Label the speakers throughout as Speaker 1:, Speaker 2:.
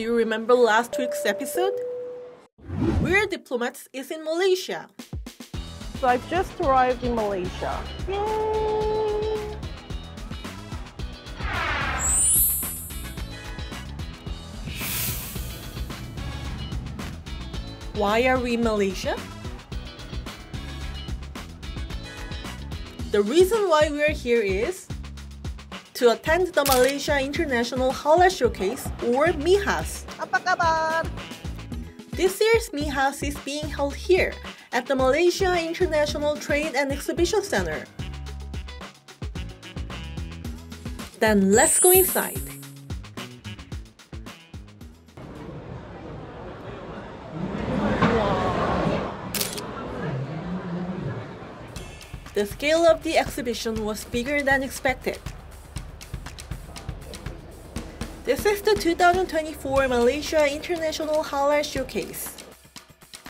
Speaker 1: Do you remember last week's episode? We're Diplomats is in Malaysia.
Speaker 2: So I've just arrived in Malaysia. Yay!
Speaker 1: Why are we in Malaysia? The reason why we're here is to attend the Malaysia International Halal Showcase or MIHAS.
Speaker 2: Apa kabar?
Speaker 1: This year's MIHAS is being held here at the Malaysia International Trade and Exhibition Center. Then let's go inside. The scale of the exhibition was bigger than expected. This is the 2024 Malaysia International Halal Showcase.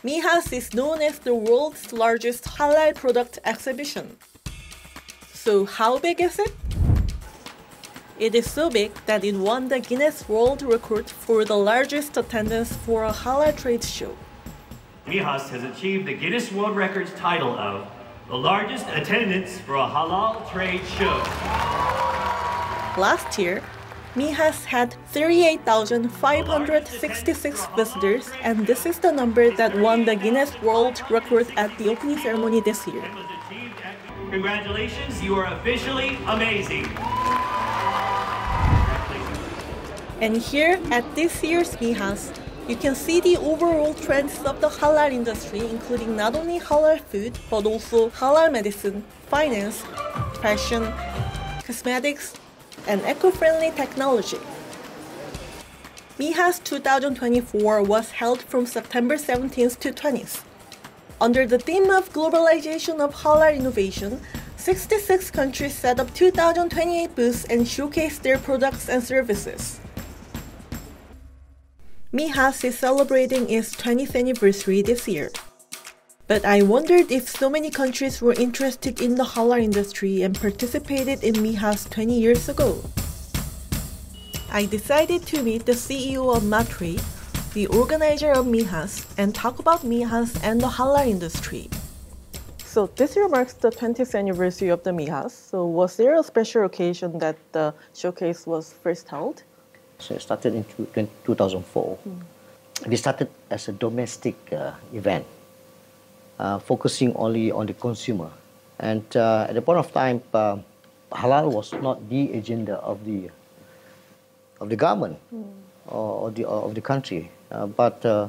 Speaker 1: MIHAS is known as the world's largest halal product exhibition. So, how big is it? It is so big that it won the Guinness World Record for the largest attendance for a halal trade show.
Speaker 3: MIHAS has achieved the Guinness World Records title of the largest attendance for a halal trade show.
Speaker 1: Last year, MIHAS had 38,566 visitors, and this is the number that won the Guinness World Record at the opening ceremony this year.
Speaker 3: It was achieved at- Congratulations, you are officially amazing.
Speaker 1: And here at this year's MIHAS, you can see the overall trends of the halal industry, including not only halal food, but also halal medicine, finance, fashion, cosmetics, and eco-friendly technology. MIHAS 2024 was held from September 17th to 20th. Under the theme of globalization of halal innovation, 66 countries set up 2028 booths and showcased their products and services. MIHAS is celebrating its 20th anniversary this year. But I wondered if so many countries were interested in the halal industry and participated in MIHAS 20 years ago. I decided to meet the CEO of Matrade, the organizer of MIHAS, and talk about MIHAS and the halal industry. So this year marks the 20th anniversary of the MIHAS. So was there a special occasion that the showcase was first held?
Speaker 4: So it started in two- 20- 2004. We started as a domestic uh, event, focusing only on the consumer. And uh, at the point of time, uh, halal was not the agenda of the of the government or, or the or of the country. Uh, but uh,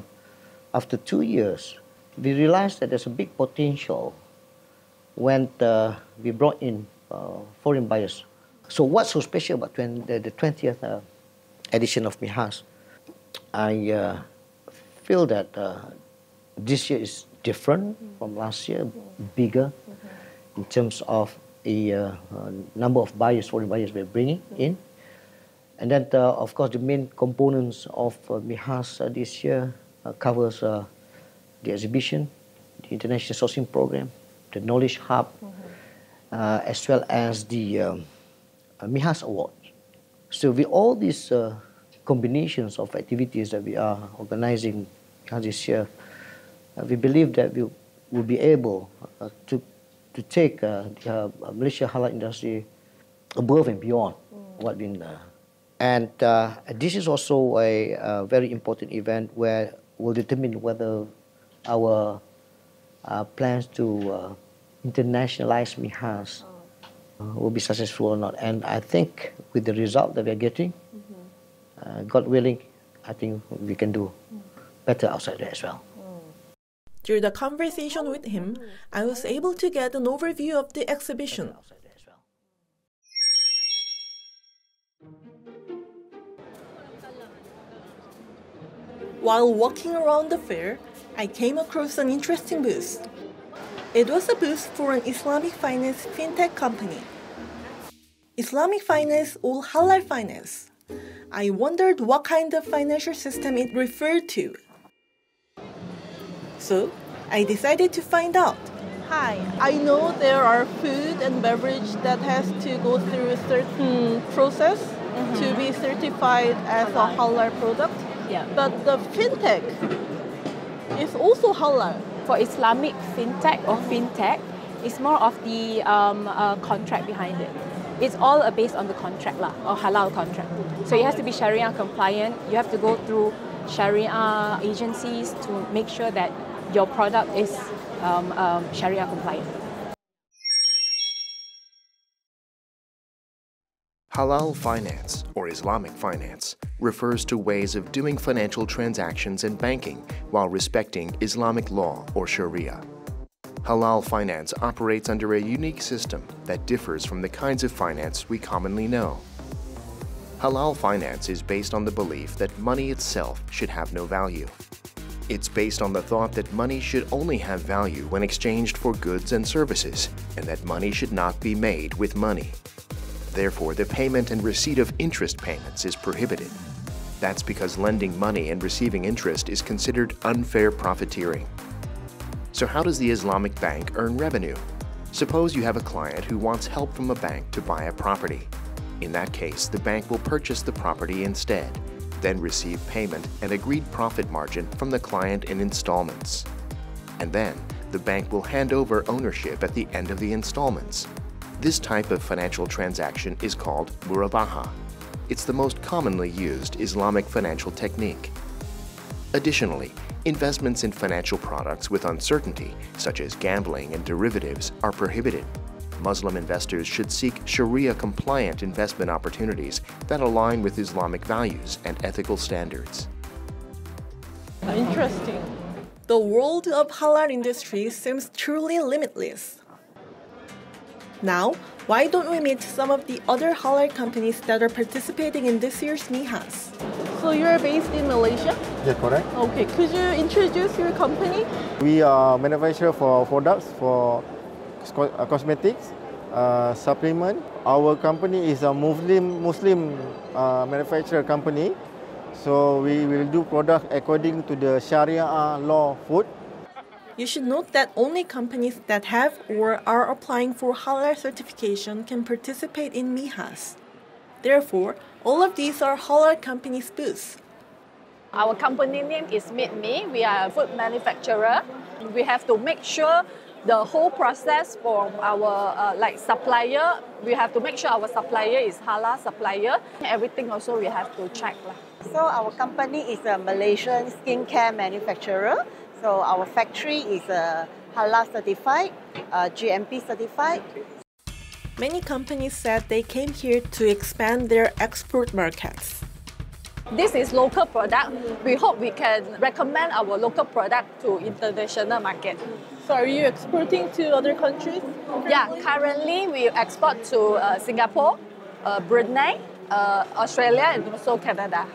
Speaker 4: after two years, we realized that there's a big potential when uh, we brought in uh, foreign buyers. So what's so special about 20, the, the 20th uh, edition of MIHAS? I uh, feel that uh, this year is different from last year, bigger in terms of the uh, uh, number of buyers, foreign buyers we're bringing in. And then, uh, of course, the main components of uh, MIHAS uh, this year uh, covers uh, the exhibition, the international sourcing program, the knowledge hub, uh, as well as the um, MIHAS award. So with all these combinations of activities that we are organizing this year, we believe that we will be able uh, to to take uh, the uh, Malaysia halal industry above and beyond what we uh, and uh, this is also a, uh very important event where will determine whether our uh, plans to uh, internationalize MIHAS uh, will be successful or not. And I think with the result that we are getting, uh, God willing, I think we can do better outside there as well.
Speaker 1: Through the conversation with him, I was able to get an overview of the exhibition. While walking around the fair, I came across an interesting booth. It was a booth for an Islamic finance fintech company. Islamic finance or halal finance. I wondered what kind of financial system it referred to. So, I decided to find out. Hi, I know there are food and beverage that has to go through a certain process to be certified as a halal product.
Speaker 5: Yeah.
Speaker 2: But the fintech is also halal.
Speaker 5: For Islamic fintech or fintech, it's more of the um, uh, contract behind it. It's all based on the contract lah, or halal contract. So it has to be Sharia compliant. You have to go through Sharia agencies to make sure that your product is um, um, Sharia compliant.
Speaker 6: Halal finance, or Islamic finance, refers to ways of doing financial transactions and banking while respecting Islamic law or Sharia. Halal finance operates under a unique system that differs from the kinds of finance we commonly know. Halal finance is based on the belief that money itself should have no value. It's based on the thought that money should only have value when exchanged for goods and services, and that money should not be made with money. Therefore, the payment and receipt of interest payments is prohibited. That's because lending money and receiving interest is considered unfair profiteering. So how does the Islamic bank earn revenue? Suppose you have a client who wants help from a bank to buy a property. In that case, the bank will purchase the property instead, then receive payment and agreed profit margin from the client in installments. And then, the bank will hand over ownership at the end of the installments. This type of financial transaction is called murabaha. It's the most commonly used Islamic financial technique. Additionally, investments in financial products with uncertainty, such as gambling and derivatives, are prohibited. Muslim investors should seek Sharia-compliant investment opportunities that align with Islamic values and ethical standards.
Speaker 2: Interesting.
Speaker 1: The world of halal industry seems truly limitless. Now, why don't we meet some of the other halal companies that are participating in this year's MIHAS?
Speaker 2: So you're based in Malaysia?
Speaker 7: Yeah, correct.
Speaker 2: Okay, could you introduce your company?
Speaker 7: We are manufacturer for products for sco- cosmetics, uh, supplement. Our company is a Muslim Muslim uh, manufacturer company, so we will do product according to the Sharia law food.
Speaker 1: You should note that only companies that have or are applying for halal certification can participate in MIHAS. Therefore, all of these are halal companies' booths.
Speaker 8: Our company name is Meet Me. We are a food manufacturer. We have to make sure the whole process from our uh, like supplier. We have to make sure our supplier is halal supplier. Everything also we have to check lah.
Speaker 9: So our company is a Malaysian skincare manufacturer. So our factory is a halal certified, uh, GMP certified.
Speaker 1: Many companies said they came here to expand their export markets.
Speaker 8: This is local product. We hope we can recommend our local product to international market.
Speaker 2: So are you exporting to other countries?
Speaker 8: Yeah, currently we export to uh, Singapore, uh, Brunei, uh, Australia, and also Canada.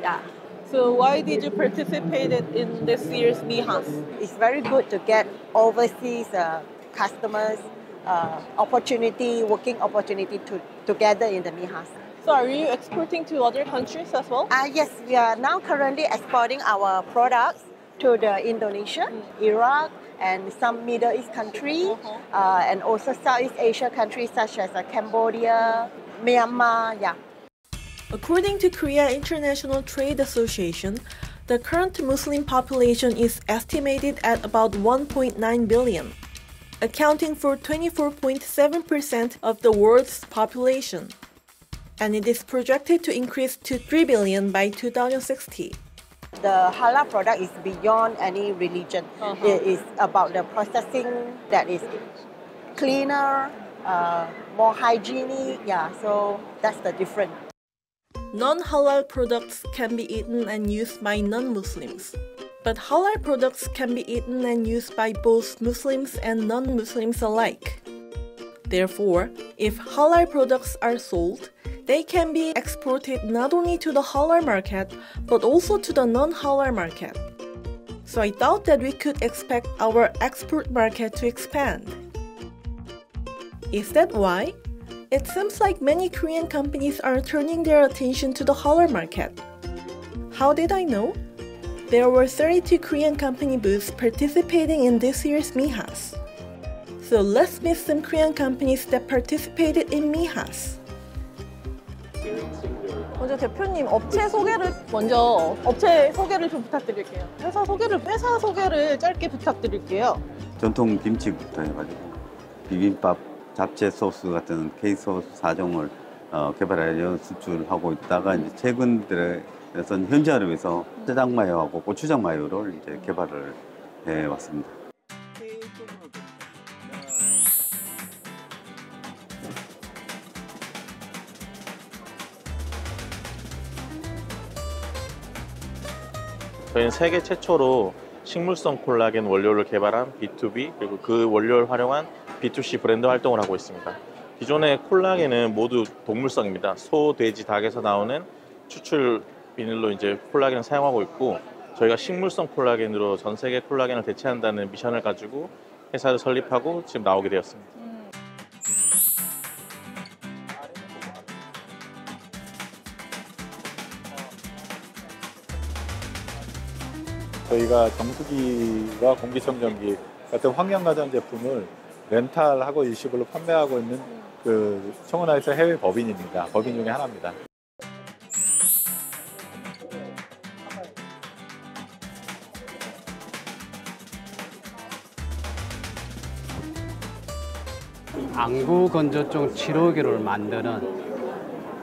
Speaker 8: Yeah.
Speaker 2: So why did you participate in this year's MIHAS?
Speaker 9: It's very good to get overseas uh, customers uh, opportunity, working opportunity to, together in the MIHAS.
Speaker 2: So are you exporting to other countries as well?
Speaker 9: Uh, yes, we are now currently exporting our products to the Indonesia, Iraq, and some Middle East countries, uh, and also Southeast Asia countries such as uh, Cambodia, Myanmar. Yeah.
Speaker 1: According to Korea International Trade Association, the current Muslim population is estimated at about 1.9 billion, accounting for 24.7% of the world's population. And it is projected to increase to 3 billion by 2060.
Speaker 9: The halal product is beyond any religion. It is about the processing that is cleaner, uh, more hygienic. Yeah, so that's the difference.
Speaker 1: Non halal products can be eaten and used by non Muslims. But halal products can be eaten and used by both Muslims and non Muslims alike. Therefore, if halal products are sold, they can be exported not only to the halal market but also to the non halal market. So I thought that we could expect our export market to expand. Is that why? It seems like many Korean companies are turning their attention to the halal market. How did I know? There were 32 Korean company booths participating in this year's MIHAS. So let's meet some Korean companies that participated in MIHAS.
Speaker 2: 먼저 대표님 업체 소개를 먼저 업체 소개를 좀 부탁드릴게요. 회사 소개를 회사 소개를 짧게 부탁드릴게요.
Speaker 10: 전통 김치부터 해가지고 비빔밥, 잡채 소스 같은 K 소스 4종을 어, 개발하여 수출하고 있다가 이제 최근 들어선 현지화를 위해서 짜장 마요하고 고추장 마요를 이제 개발을 해 왔습니다.
Speaker 11: 저희는 세계 최초로 식물성 콜라겐 원료를 개발한 B2B 그리고 그 원료를 활용한 B2C 브랜드 활동을 하고 있습니다. 기존의 콜라겐은 모두 동물성입니다. 소, 돼지, 닭에서 나오는 추출 비닐로 이제 콜라겐을 사용하고 있고 저희가 식물성 콜라겐으로 전 세계 콜라겐을 대체한다는 미션을 가지고 회사를 설립하고 지금 나오게 되었습니다.
Speaker 12: 저희가 정수기와 공기청정기 같은 환경가전 제품을 렌탈하고 일시불로 판매하고 있는 그 청원하에서 해외 법인입니다. 법인 중에 하나입니다.
Speaker 13: 안구 건조증 치료기를 만드는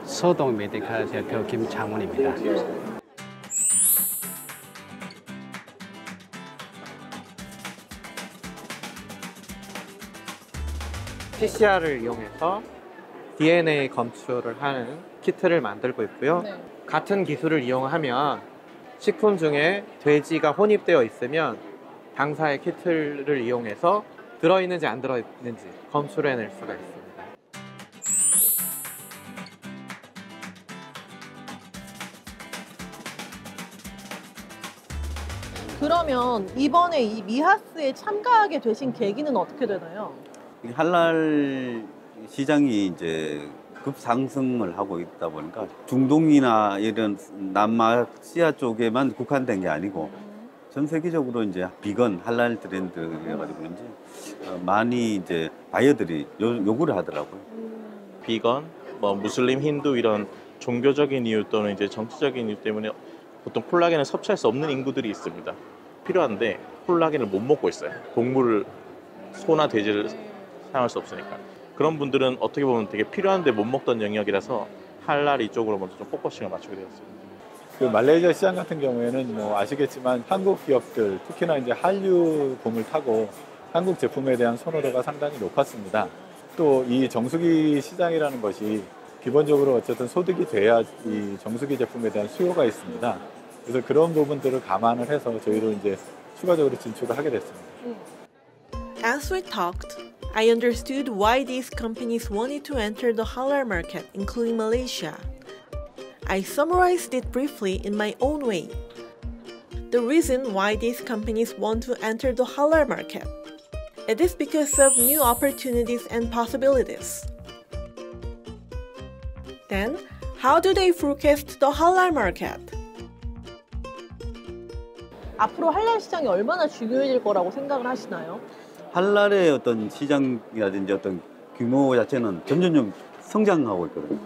Speaker 13: 서동 메디칼 대표 김창훈입니다.
Speaker 14: PCR을 이용해서 DNA 검출을 하는 키트를 만들고 있고요.
Speaker 2: 네.
Speaker 14: 같은 기술을 이용하면 식품 중에 돼지가 혼입되어 있으면 당사의 키트를 이용해서 들어있는지 안 들어있는지 검출해낼 수가 있습니다.
Speaker 2: 그러면 이번에 이 미하스에 참가하게 되신 계기는 어떻게 되나요?
Speaker 10: 이 할랄 시장이 이제 급상승을 하고 있다 보니까 중동이나 이런 남아시아 쪽에만 국한된 게 아니고 전 세계적으로 이제 비건 할랄 트렌드여 가지고 그런지 어, 많이 이제 바이어들이 요, 요구를 하더라고요.
Speaker 11: 비건, 뭐 무슬림, 힌두 이런 종교적인 이유 또는 이제 정치적인 이유 때문에 보통 콜라겐을 섭취할 수 없는 인구들이 있습니다. 필요한데 콜라겐을 못 먹고 있어요. 동물을 소나 돼지를 사용할 수 없으니까. 그런 분들은 어떻게 보면 되게 필요한데 못 먹던 영역이라서 할랄 이쪽으로 먼저 좀 포커싱을 맞추게 되었습니다.
Speaker 12: 그 말레이시아 시장 같은 경우에는 뭐 아시겠지만 한국 기업들 특히나 이제 한류 봄을 타고 한국 제품에 대한 선호도가 상당히 높았습니다. 또 이 정수기 시장이라는 것이 기본적으로 어쨌든 소득이 돼야 이 정수기 제품에 대한 수요가 있습니다. 그래서 그런 부분들을 감안을 해서 저희도 이제 추가적으로 진출을 하게 됐습니다.
Speaker 1: As we talked, I understood why these companies wanted to enter the halal market, including Malaysia. I summarized it briefly in my own way. The reason why these companies want to enter the halal market. It is because of new opportunities and possibilities. Then, how do they forecast the halal market?
Speaker 2: 앞으로 할랄 시장이 얼마나 중요해질 거라고 생각을 하시나요?
Speaker 10: 할랄의 어떤 시장이라든지 어떤 규모 자체는 점점점 성장하고 있거든요.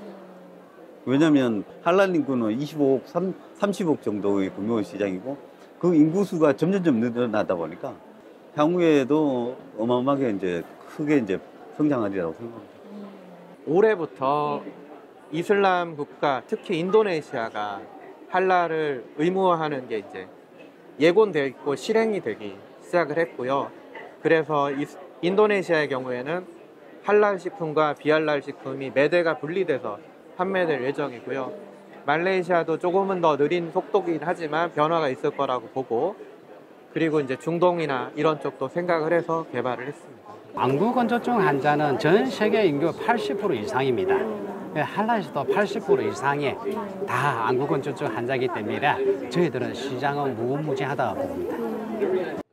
Speaker 10: 왜냐하면 할랄 인구는 25억, 3, 30억 정도의 규모 시장이고 그 인구 수가 점점점 늘어나다 보니까 향후에도 어마어마하게 이제 크게 이제 성장하리라고 생각합니다.
Speaker 14: 올해부터 이슬람 국가, 특히 인도네시아가 할랄을 의무화하는 게 이제 예고되어 있고 실행이 되기 시작을 했고요. 그래서 이, 인도네시아의 경우에는 할랄 식품과 비할랄 식품이 매대가 분리돼서 판매될 예정이고요. 말레이시아도 조금은 더 느린 속도긴 하지만 변화가 있을 거라고 보고 그리고 이제 중동이나 이런 쪽도 생각을 해서 개발을 했습니다.
Speaker 13: 안구 건조증 환자는 전 세계 인구 80% 이상입니다. 할랄시도 80% 이상이 다 안구 건조증 환자이기 때문에 저희들은 시장은 무궁무진하다고 봅니다.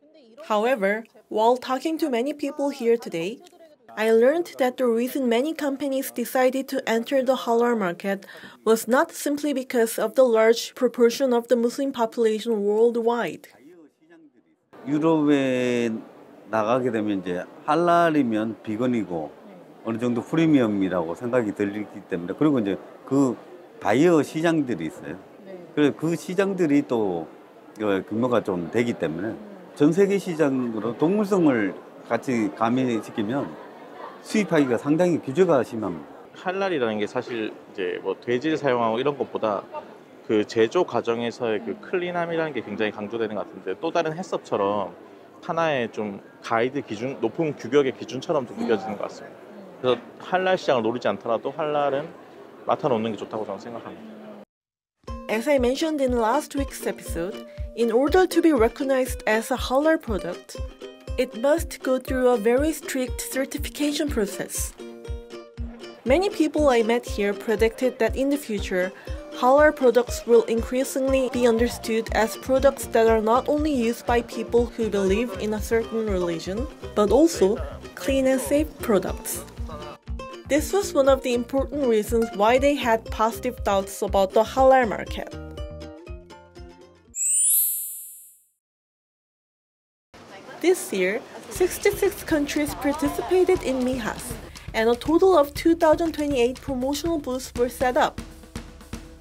Speaker 1: However, while talking to many people here today, I learned that the reason many companies decided to enter the halal market was not simply because of the large proportion of the Muslim population worldwide.
Speaker 10: 유럽에 나가게 되면 이제 할랄이면 비건이고 어느 정도 프리미엄이라고 생각이 들기 때문에 그리고 이제 그 바이어 시장들이 있어요. 그래서 그 시장들이 또 어, 규모가 좀 되기 때문에 전 세계 시장으로 동물성을 같이 가미시키면 수입하기가 상당히 규제가 심합니다.
Speaker 11: 할랄이라는 게 사실 이제 뭐 돼지를 사용하고 이런 것보다 그 제조 과정에서의 그 클린함이라는 게 굉장히 강조되는 것 같은데 또 다른 해썹처럼 하나의 좀 가이드 기준, 높은 규격의 기준처럼 좀 느껴지는 것 같습니다. 그래서 할랄 시장을 노리지 않더라도 할랄은 맡아놓는 게 좋다고 저는 생각합니다.
Speaker 1: As I mentioned in last week's episode, in order to be recognized as a halal product, it must go through a very strict certification process. Many people I met here predicted that in the future, halal products will increasingly be understood as products that are not only used by people who believe in a certain religion, but also clean and safe products. This was one of the important reasons why they had positive doubts about the halal market. This year, 66 countries participated in MIHAS, and a total of 2,028 promotional booths were set up.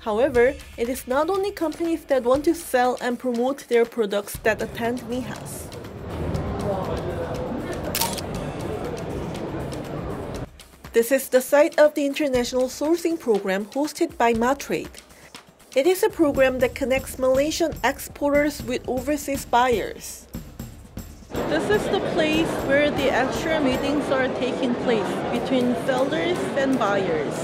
Speaker 1: However, it is not only companies that want to sell and promote their products that attend MIHAS. This is the site of the international sourcing program hosted by Matrade. It is a program that connects Malaysian exporters with overseas buyers. This is the place where the actual meetings are taking place between sellers and buyers.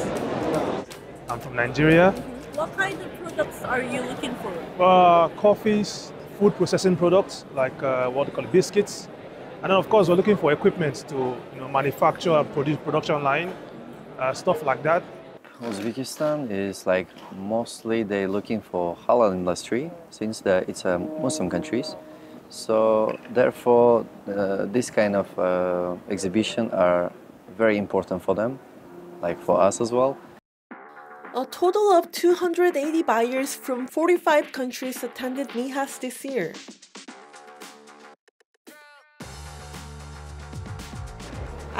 Speaker 15: I'm from Nigeria.
Speaker 1: What kind of products are you looking for?
Speaker 15: Uh, coffees, food processing products like uh, what they call biscuits, and then of course we're looking for equipment to you know, manufacture and produce production line, uh, stuff like that.
Speaker 16: Uzbekistan is like mostly they're looking for halal industry since the, it's a Muslim countries. So therefore, uh, this kind of uh, exhibition are very important for them, like for us as well.
Speaker 1: A total of 280 buyers from 45 countries attended MIHAS this year.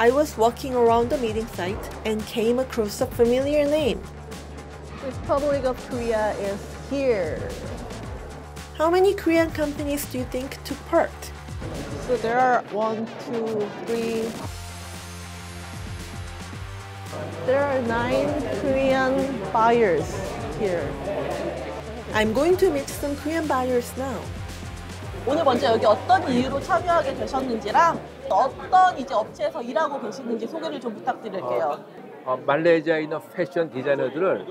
Speaker 1: I was walking around the meeting site and came across a familiar name.
Speaker 2: Republic of Korea is here.
Speaker 1: How many Korean companies do you think took part?
Speaker 2: So there are one, two, three. There are nine Korean buyers here.
Speaker 1: I'm going to meet some Korean buyers now.
Speaker 2: 오늘 먼저 여기 어떤 이유로 참여하게 되셨는지랑 어떤 이제 업체에서 일하고 계시는지 소개를 좀 부탁드릴게요.
Speaker 17: 어, 말레이시아에 있는 패션 디자이너들을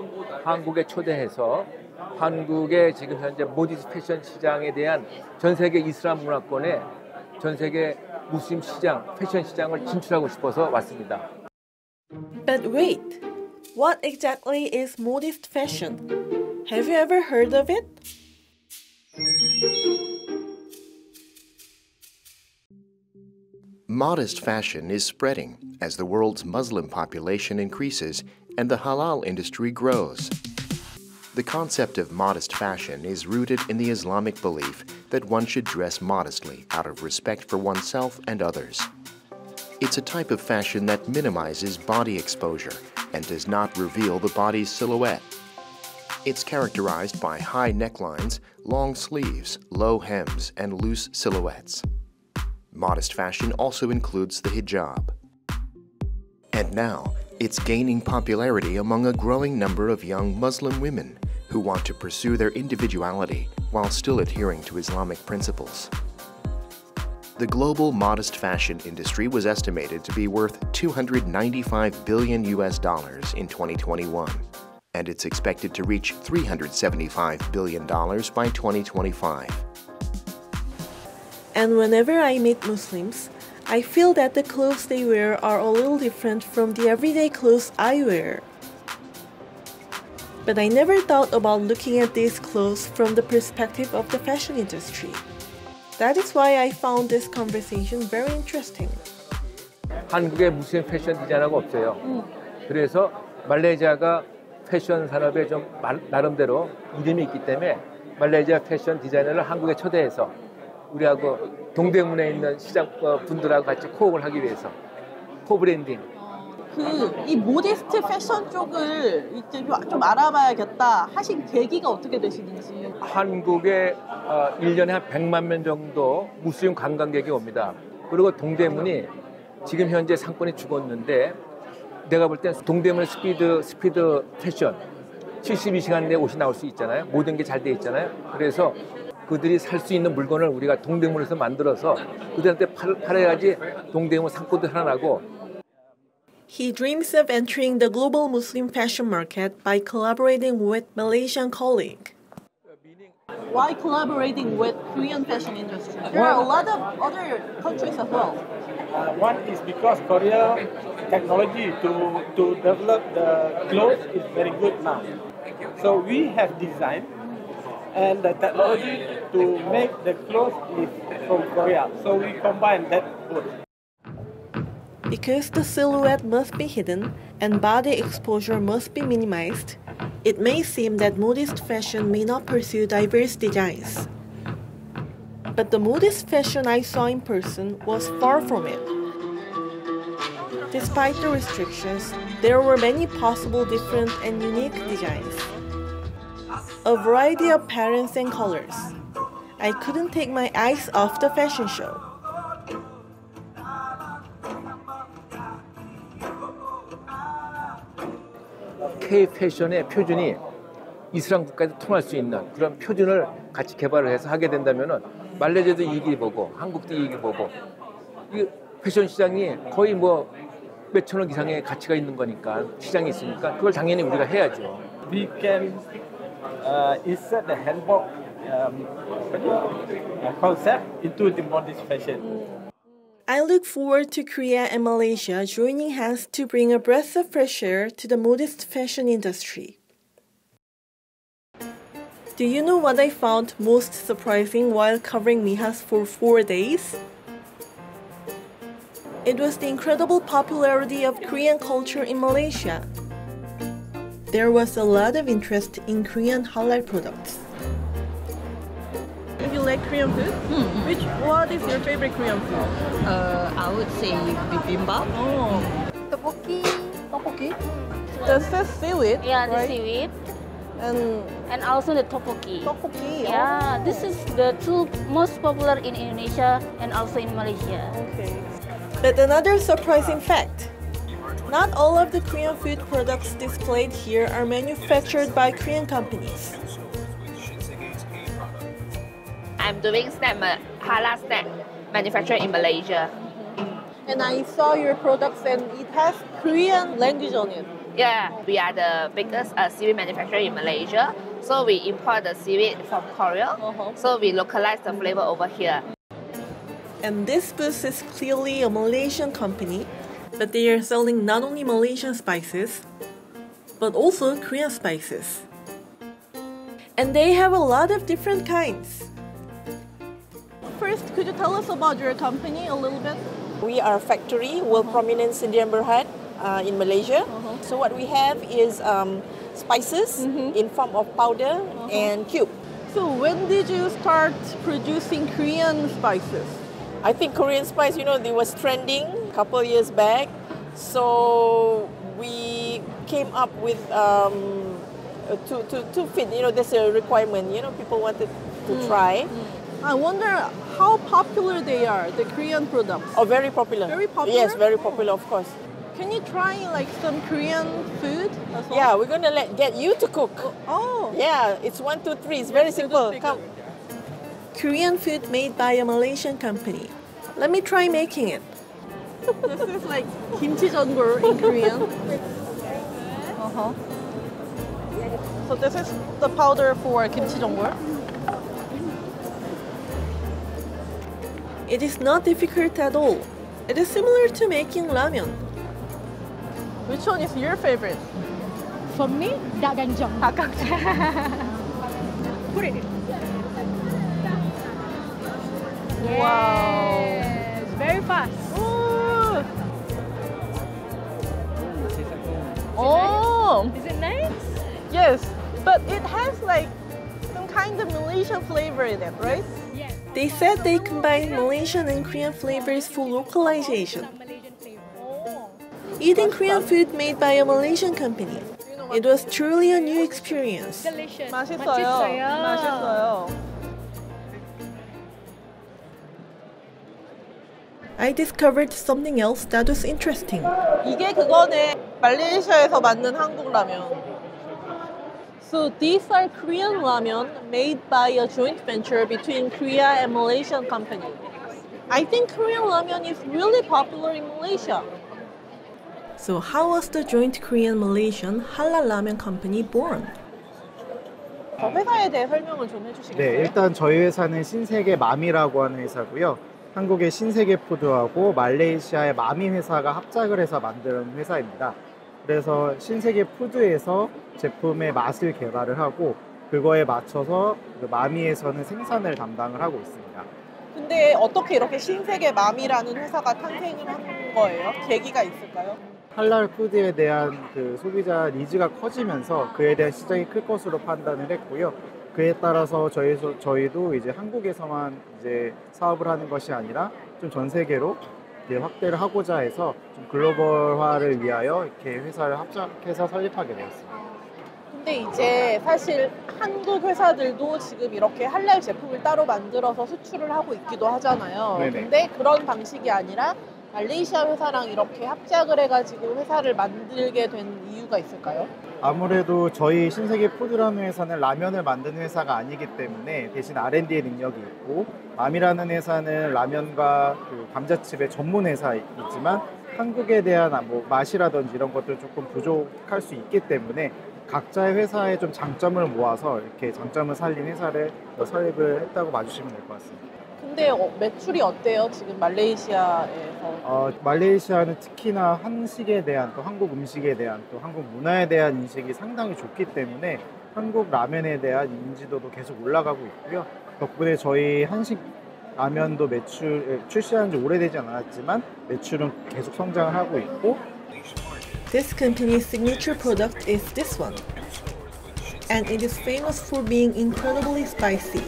Speaker 17: 한국에 초대해서 한국의 지금 현재 모디스 패션 시장에 대한 전 세계 이슬람 문화권에 전 세계 무슬림 시장, 패션 시장을 진출하고 싶어서 왔습니다.
Speaker 1: But wait, what exactly is modest fashion? Have you ever heard of it?
Speaker 6: Modest fashion is spreading as the world's Muslim population increases and the halal industry grows. The concept of modest fashion is rooted in the Islamic belief that one should dress modestly out of respect for oneself and others. It's a type of fashion that minimizes body exposure and does not reveal the body's silhouette. It's characterized by high necklines, long sleeves, low hems, and loose silhouettes. Modest fashion also includes the hijab. And now, it's gaining popularity among a growing number of young Muslim women who want to pursue their individuality while still adhering to Islamic principles. The global modest fashion industry was estimated to be worth 295 billion US dollars in 2021, and it's expected to reach 375 billion dollars by 2025.
Speaker 1: And whenever I meet Muslims, I feel that the clothes they wear are a little different from the everyday clothes I wear. But I never thought about looking at these clothes from the perspective of the fashion industry. That is why I found this conversation very interesting.
Speaker 17: 한국에 무슬림 패션 디자이너가 없어요. 그래서 말레이시아가 패션 산업에 좀 말- 나름대로 이름이 있기 때문에 말레이시아 패션 디자이너를 한국에 초대해서 우리하고 동대문에 있는 시장 어, 분들하고 같이 코업을 하기 위해서 코브랜딩
Speaker 2: 그 이 모디스트 패션 쪽을 이제 좀 알아봐야겠다 하신 계기가 어떻게 되시는지.
Speaker 17: 한국에 어, 1년에 한 100만 명 정도 무슬림 관광객이 옵니다. 그리고 동대문이 지금 현재 상권이 죽었는데 내가 볼 땐 동대문 스피드 스피드 패션 72시간 내에 옷이 나올 수 있잖아요. 모든 게 잘 돼 있잖아요. 그래서 그들이 살 수 있는 물건을 우리가 동대문에서 만들어서 그들한테 팔, 팔아야지 동대문 상권도 살아나고
Speaker 1: He dreams of entering the global Muslim fashion market by collaborating with Malaysian colleague.
Speaker 2: Why collaborating with Korean fashion industry? There are a lot of other countries as well.
Speaker 18: Uh, one is because Korea technology to, to develop the clothes is very good now. So we have design and the technology to make the clothes is from Korea. So we combine that both.
Speaker 1: Because the silhouette must be hidden and body exposure must be minimized, it may seem that modest fashion may not pursue diverse designs. But the modest fashion I saw in person was far from it. Despite the restrictions, there were many possible different and unique designs. A variety of patterns and colors. I couldn't take my eyes off the fashion show.
Speaker 17: K 패션의 표준이 이슬람 국가에서 통할 수 있는 그런 표준을 같이 개발을 해서 하게 된다면은 말레이시아도 이익이 보고 한국도 이익이 보고 이 패션 시장이 거의 뭐 몇천억 이상의 가치가 있는 거니까 시장이 있으니까 그걸 당연히 우리가 해야죠.
Speaker 18: Uh, insert the handbag um, uh, concept into the modest fashion.
Speaker 1: I look forward to Korea and Malaysia joining hands to bring a breath of fresh air to the modest fashion industry. Do you know what I found most surprising while covering Mihas for four days? It was the incredible popularity of Korean culture in Malaysia. There was a lot of interest in Korean halal products.
Speaker 2: If you like Korean food, which what is your favorite Korean food?
Speaker 19: Uh, I would say bibimbap.
Speaker 2: Oh.
Speaker 19: Tteokbokki.
Speaker 2: Tteokbokki. This is seaweed.
Speaker 20: Yeah, the
Speaker 2: right?
Speaker 20: seaweed.
Speaker 2: And
Speaker 20: and also the tteokbokki.
Speaker 2: Tteokbokki.
Speaker 20: Yeah, this is the two most popular in Indonesia and also in Malaysia.
Speaker 2: Okay.
Speaker 1: But another surprising fact not all of the Korean food products displayed here are manufactured by Korean companies.
Speaker 21: I'm doing snack halal snack manufactured in Malaysia.
Speaker 2: And I saw your products and it has Korean language on it.
Speaker 21: Yeah, we are the biggest uh, seaweed manufacturer in Malaysia. So we import the seaweed from Korea. So we localize the flavor over here.
Speaker 1: And this booth is clearly a Malaysian company, but they are selling not only Malaysian spices, but also Korean spices. And they have a lot of different kinds.
Speaker 2: First, could you tell us about your company a little bit?
Speaker 22: We are a factory, World Prominence in Berhad uh, in Malaysia. So what we have is um, spices in form of powder and cube.
Speaker 2: So when did you start producing Korean spices?
Speaker 22: I think Korean spice, you know, they was trending a couple years back. So we came up with um, uh, to, to, to fit, you know, there's a requirement, you know, people wanted to
Speaker 2: Mm.
Speaker 22: try.
Speaker 2: I wonder how popular they are, the Korean products.
Speaker 22: Oh, very popular.
Speaker 2: Very popular?
Speaker 22: Yes, very popular, of course.
Speaker 2: Can you try like some Korean food as well?
Speaker 22: Yeah, we're gonna let get you to cook.
Speaker 2: Oh.
Speaker 22: Yeah, it's one, two, three. It's very simple. Come.
Speaker 1: Korean food made by a Malaysian company. Let me try making it.
Speaker 2: This is like kimchi jeonbul in Korean. Uh-huh. So this is the powder for kimchi jeonbul.
Speaker 1: It is not difficult at all. It is similar to making ramen.
Speaker 2: Which one is your favorite?
Speaker 23: For me, dak ganjang.
Speaker 2: Dak ganjang.
Speaker 23: Put it.
Speaker 2: Wow.
Speaker 23: Yes, very fast.
Speaker 2: Oh.
Speaker 23: Is it nice?
Speaker 2: Yes, but it has like some kind of Malaysian flavor in it, right?
Speaker 23: Yes.
Speaker 1: They said they combine Malaysian and Korean flavors for localization. eating Korean food made by a Malaysian company. It was truly a new experience.
Speaker 23: Delicious.
Speaker 2: 맛있어요.
Speaker 23: 맛있어요.
Speaker 2: 맛있어요.
Speaker 1: I discovered something else that was interesting.
Speaker 2: 이게 그거네. 말레이시아에서 만든 한국 라면. So these are Korean ramen made by a joint venture between Korea and Malaysian company. I think Korean ramen is really popular in Malaysia.
Speaker 1: So how was the joint Korean-Malaysian halal ramen company born?
Speaker 2: 저 회사에 대해 설명을 좀 해주시겠어요?
Speaker 24: 네, 일단 저희 회사는 신세계 맘이라고 하는 회사고요. 한국의 신세계 푸드하고 말레이시아의 마미 회사가 합작을 해서 만든 회사입니다. 그래서 신세계 푸드에서 제품의 맛을 개발을 하고 그거에 맞춰서 그 마미에서는 생산을 담당을 하고 있습니다.
Speaker 2: 근데 어떻게 이렇게 신세계 맘이라는 회사가 탄생을 한 거예요? 계기가 있을까요?
Speaker 24: 할랄 푸드에 대한 그 소비자 니즈가 커지면서 그에 대한 시장이 클 것으로 판단을 했고요. 그에 따라서 저희 저희도 이제 한국에서만 이제 사업을 하는 것이 아니라 좀 전 세계로 확대를 하고자 해서 좀 글로벌화를 위하여 이렇게 회사를 합작해서 설립하게 되었습니다.
Speaker 2: 근데 이제 사실 한국 회사들도 지금 이렇게 할랄 제품을 따로 만들어서 수출을 하고 있기도 하잖아요.
Speaker 24: 네네.
Speaker 2: 근데 그런 방식이 아니라 말레이시아 회사랑 이렇게 합작을 해가지고 회사를 만들게 된 이유가 있을까요?
Speaker 24: 아무래도 저희 신세계 푸드라는 회사는 라면을 만드는 회사가 아니기 때문에 대신 R&D의 능력이 있고 맘이라는 회사는 라면과 그 감자칩의 전문 회사이지만 한국에 대한 뭐 맛이라든지 이런 것들 조금 부족할 수 있기 때문에 각자의 회사의 좀 장점을 모아서 이렇게 장점을 살린 회사를 설립을 했다고 봐주시면 될 것 같습니다.
Speaker 2: 근데 어, 매출이 어때요? 지금 말레이시아에서?
Speaker 24: 어, 말레이시아는 특히나 한식에 대한 또 한국 음식에 대한 또 한국 문화에 대한 인식이 상당히 좋기 때문에 한국 라면에 대한 인지도도 계속 올라가고 있고요. 덕분에 저희 한식 라면도 매출 출시한 지 오래되지 않았지만 매출은 계속 성장을 하고 있고
Speaker 1: This company's signature product is this one. And it is famous for being incredibly spicy.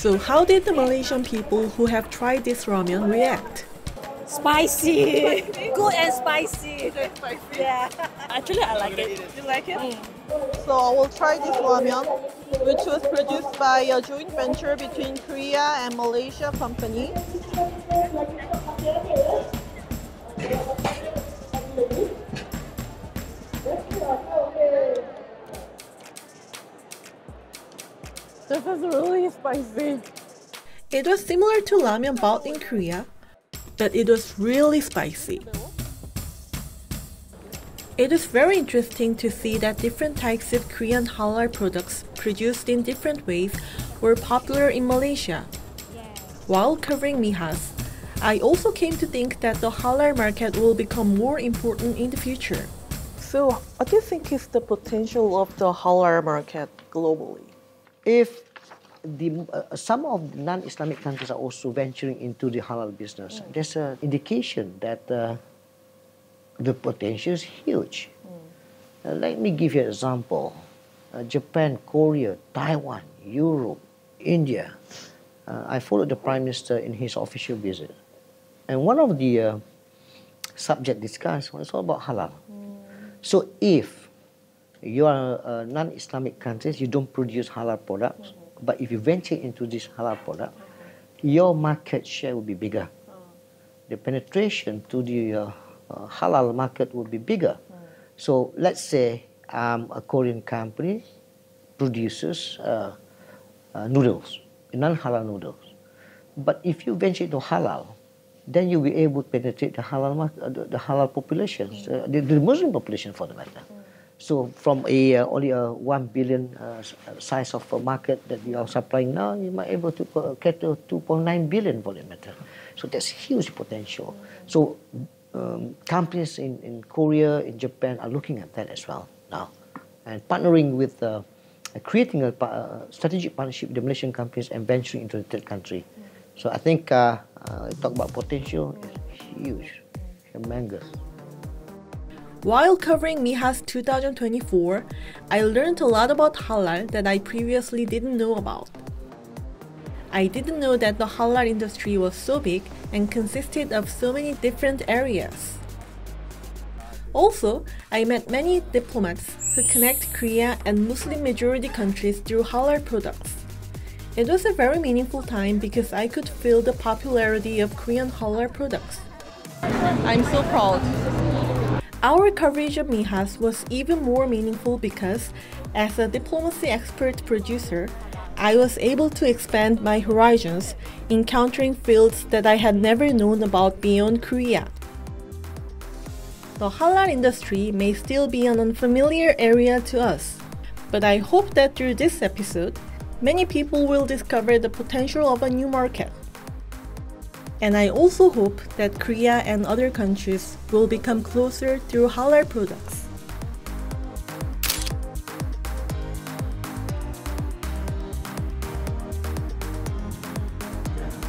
Speaker 1: So how did the Malaysian people who have tried this ramen react?
Speaker 8: Spicy. Good and spicy.
Speaker 2: Good and spicy.
Speaker 8: Yeah. Actually, I like it.
Speaker 2: You like it? Mm. So I will try this ramen, which was produced by a joint venture between Korea and Malaysia company. This is really spicy.
Speaker 1: It was similar to ramen bought in Korea, but it was really spicy. It is very interesting to see that different types of Korean halal products produced in different ways were popular in Malaysia. While covering Mihas, I also came to think that the halal market will become more important in the future.
Speaker 2: So, what do you think is the potential of the halal market globally?
Speaker 4: if the, uh, some of the non-Islamic countries are also venturing into the halal business, there's an indication that uh, the potential is huge. Uh, let me give you an example. Uh, Japan, Korea, Taiwan, Europe, India. Uh, I followed the Prime Minister in his official visit. And one of the uh, subject discussed was all about halal. So if you are a non-Islamic countries, you don't produce halal products, but if you venture into this halal product, your market share will be bigger. The penetration to the uh, uh, halal market will be bigger. So let's say um, a Korean company produces uh, uh, noodles, non-halal noodles. But if you venture into halal, then you'll be able to penetrate the halal, market, the, the halal populations, uh, the, the Muslim population for the matter. So from a uh, only a one billion uh, size of a market that you are supplying now, you might able to uh, cater 2.9 billion volume. So that's huge potential. So um, companies in, in Korea, in Japan are looking at that as well now, and partnering with, uh, creating a strategic partnership with the Malaysian companies and venturing into the third country. So I think uh, uh, talk about potential is huge, humongous.
Speaker 1: While covering Mihas 2024, I learned a lot about halal that I previously didn't know about. I didn't know that the halal industry was so big and consisted of so many different areas. Also, I met many diplomats who connect Korea and Muslim majority countries through halal products. It was a very meaningful time because I could feel the popularity of Korean halal products.
Speaker 2: I'm so proud.
Speaker 1: Our coverage of Mihas was even more meaningful because, as a diplomacy expert producer, I was able to expand my horizons, encountering fields that I had never known about beyond Korea. The halal industry may still be an unfamiliar area to us, but I hope that through this episode, many people will discover the potential of a new market. And I also hope that Korea and other countries will become closer through halal products.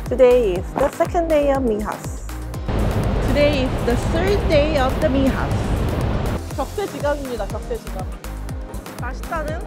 Speaker 2: Today is the second day of Mihas. Today is the third day of the Mihas. 격세 지각입니다. 격세 지각. 맛있다는